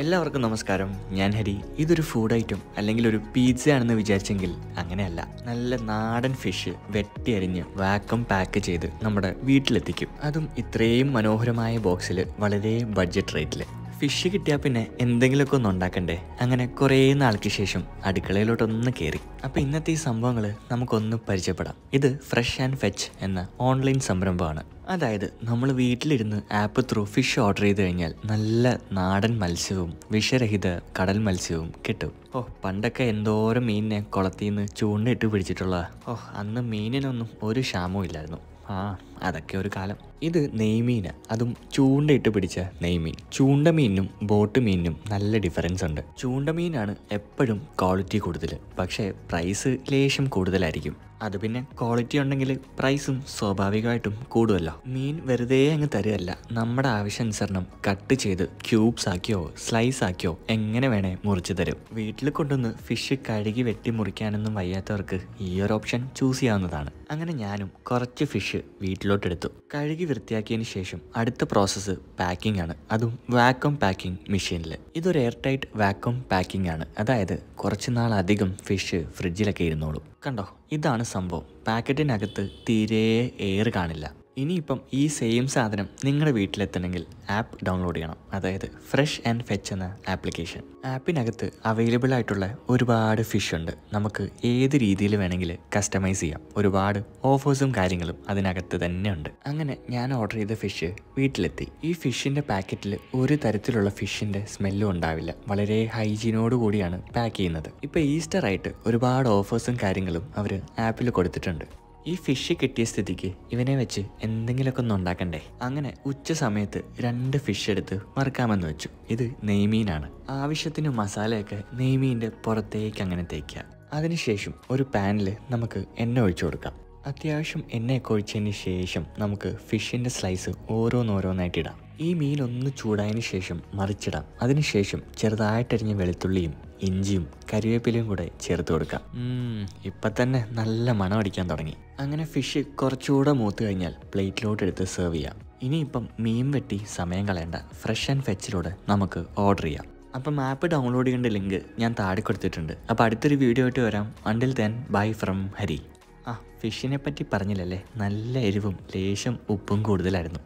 എല്ലാവർക്കും നമസ്കാരം. ഞാൻ ഹരി. ഇതൊരു ഫുഡ് ഐറ്റം അല്ലെങ്കിൽ ഒരു പീസ ആണെന്ന് വിചാരിച്ചെങ്കിൽ അങ്ങനെയല്ല. നല്ല നാടൻ ഫിഷ് വെട്ടിയരിഞ്ഞ് വാക്കം പാക്ക് ചെയ്ത് നമ്മുടെ വീട്ടിലെത്തിക്കും. അതും ഇത്രയും മനോഹരമായ ബോക്സിൽ വളരെ ബഡ്ജറ്റ് റേറ്റിൽ ഫിഷ് കിട്ടിയാൽ പിന്നെ എന്തെങ്കിലുമൊക്കെ ഒന്ന് ഉണ്ടാക്കണ്ടേ? അങ്ങനെ കുറേ നാൾക്ക് ശേഷം അടുക്കളയിലോട്ടൊന്ന് കയറി അപ്പോൾ ഇന്നത്തെ ഈ സംഭവങ്ങൾ നമുക്കൊന്ന് പരിചയപ്പെടാം. ഇത് ഫ്രഷ് ആൻഡ് ഫെച്ച് എന്ന ഓൺലൈൻ സംരംഭമാണ്. അതായത് നമ്മൾ വീട്ടിലിരുന്ന് ആപ്പ് ത്രൂ ഫിഷ് ഓർഡർ ചെയ്ത് കഴിഞ്ഞാൽ നല്ല നാടൻ മത്സ്യവും വിഷരഹിത കടൽ മത്സ്യവും കിട്ടും. ഓ പണ്ടൊക്കെ എന്തോരം മീനിനെ കുളത്തിൽ നിന്ന് ചൂണ്ടയിട്ട് പിടിച്ചിട്ടുള്ള ഓ അന്ന് മീനിനൊന്നും ഒരു ക്ഷാമവും ഇല്ലായിരുന്നു. ആ അതൊക്കെ ഒരു കാലം. ഇത് നെയ്മീന് അതും ചൂണ്ടയിട്ട് പിടിച്ച നെയ്മീൻ. ചൂണ്ടമീനും ബോട്ട് മീനിനും നല്ല ഡിഫറൻസ് ഉണ്ട്. ചൂണ്ടമീനാണ് എപ്പോഴും ക്വാളിറ്റി കൂടുതൽ പക്ഷേ പ്രൈസ് ലേശം കൂടുതലായിരിക്കും. അത് പിന്നെ ക്വാളിറ്റി ഉണ്ടെങ്കിൽ പ്രൈസും സ്വാഭാവികമായിട്ടും കൂടുമല്ലോ മീൻ വെറുതെ അങ്ങ് തരുകയല്ല. നമ്മുടെ ആവശ്യാനുസരണം കട്ട് ചെയ്ത് ക്യൂബ്സ് ആക്കിയോ സ്ലൈസ് ആക്കിയോ എങ്ങനെ വേണേ മുറിച്ച് തരും. വീട്ടിൽ കൊണ്ടുവന്ന് ഫിഷ് കഴുകി വെട്ടി മുറിക്കാനൊന്നും വയ്യാത്തവർക്ക് ഈ ഒരു ഓപ്ഷൻ ചൂസ് ചെയ്യാവുന്നതാണ്. അങ്ങനെ ഞാനും കുറച്ച് ഫിഷ് വീട്ടിലോട്ടെടുത്തു കഴുകി വൃത്തിയാക്കിയതിന് ശേഷം അടുത്ത പ്രോസസ്സ് പാക്കിംഗ് ആണ്. അതും വാക്വം പാക്കിംഗ് മെഷീനിൽ ഇതൊരു എയർ ടൈറ്റ് വാക്വം പാക്കിംഗ് ആണ്. അതായത് കുറച്ച് നാളധികം ഫിഷ് ഫ്രിഡ്ജിലൊക്കെ ഇരുന്നോളൂ. കണ്ടോ? ഇതാണ് സംഭവം. പാക്കറ്റിനകത്ത് തീരെ എയർ കാണില്ല. ഇനിയിപ്പം ഈ സെയിം സാധനം നിങ്ങളുടെ വീട്ടിലെത്തണമെങ്കിൽ ആപ്പ് ഡൗൺലോഡ് ചെയ്യണം. അതായത് ഫ്രഷ് ആൻഡ് ഫെച്ച് എന്ന ആപ്ലിക്കേഷൻ ആപ്പിനകത്ത് അവൈലബിൾ ആയിട്ടുള്ള ഒരുപാട് ഫിഷ് ഉണ്ട്. നമുക്ക് ഏത് രീതിയിൽ വേണമെങ്കിൽ കസ്റ്റമൈസ് ചെയ്യാം. ഒരുപാട് ഓഫേഴ്സും കാര്യങ്ങളും അതിനകത്ത് തന്നെ ഉണ്ട്. അങ്ങനെ ഞാൻ ഓർഡർ ചെയ്ത ഫിഷ് വീട്ടിലെത്തി. ഈ ഫിഷിന്റെ പാക്കറ്റിൽ ഒരു തരത്തിലുള്ള ഫിഷിന്റെ സ്മെല്ലും ഉണ്ടാവില്ല. വളരെ ഹൈജീനോട് കൂടിയാണ് പാക്ക് ചെയ്യുന്നത്. ഇപ്പോൾ ഈസ്റ്റർ ആയിട്ട് ഒരുപാട് ഓഫേഴ്സും കാര്യങ്ങളും അവർ ആപ്പിൽ കൊടുത്തിട്ടുണ്ട്. ഈ ഫിഷ് കിട്ടിയ സ്ഥിതിക്ക് ഇവനെ വെച്ച് എന്തെങ്കിലുമൊക്കെ ഒന്ന് ഉണ്ടാക്കണ്ടേ? അങ്ങനെ ഉച്ച സമയത്ത് രണ്ട് ഫിഷ് എടുത്ത് മറക്കാമെന്ന് വെച്ചു. ഇത് നെയ്മീനാണ്. ആവശ്യത്തിന് മസാലയൊക്കെ നെയ്മീന്റെ പുറത്തേക്ക് അങ്ങനെ തേക്കുക. അതിനുശേഷം ഒരു പാനിൽ നമുക്ക് എണ്ണ ഒഴിച്ചു കൊടുക്കാം. അത്യാവശ്യം എണ്ണയൊക്കെ ഒഴിച്ചതിന് ശേഷം നമുക്ക് ഫിഷിന്റെ സ്ലൈസ് ഓരോന്നോരോന്നായിട്ട് ഇടാം. ഈ മീൻ ഒന്ന് ചൂടായതിന് ശേഷം മറിച്ചിടാം. അതിനുശേഷം ചെറുതായിട്ടരിഞ്ഞ വെളുത്തുള്ളിയും ഇഞ്ചിയും കരിവേപ്പിലയും കൂടെ ചേർത്ത് കൊടുക്കാം. ഇപ്പം തന്നെ നല്ല മണം അടിക്കാൻ തുടങ്ങി. അങ്ങനെ ഫിഷ് കുറച്ചുകൂടെ മൂത്ത് കഴിഞ്ഞാൽ പ്ലേറ്റിലോട്ട് എടുത്ത് സെർവ് ചെയ്യാം. ഇനിയിപ്പം മീൻ വെട്ടി സമയം കളയേണ്ട ഫ്രഷ് ആൻഡ് ഫെച്ചിലൂടെ നമുക്ക് ഓർഡർ ചെയ്യാം. അപ്പം ആപ്പ് ഡൗൺലോഡ് ചെയ്യേണ്ട ലിങ്ക് ഞാൻ താടി കൊടുത്തിട്ടുണ്ട്. അപ്പോൾ അടുത്തൊരു വീഡിയോ ആയിട്ട് വരാം. Until then bye from Hari. ആ ഫിഷിനെ പറ്റി പറഞ്ഞില്ലല്ലേ? നല്ല എരിവും ലേശം ഉപ്പും കൂടുതലായിരുന്നു.